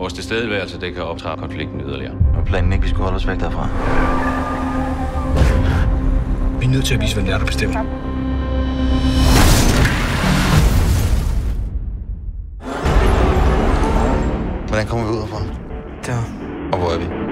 Vores tilstedeværelse det kan optræde konflikten yderligere. Og planen ikke, vi skulle holde os væk derfra. Vi er nødt til at vise, hvem det er, der bestemmer. Hvordan kommer vi ud herfra? Der. Og hvor er vi?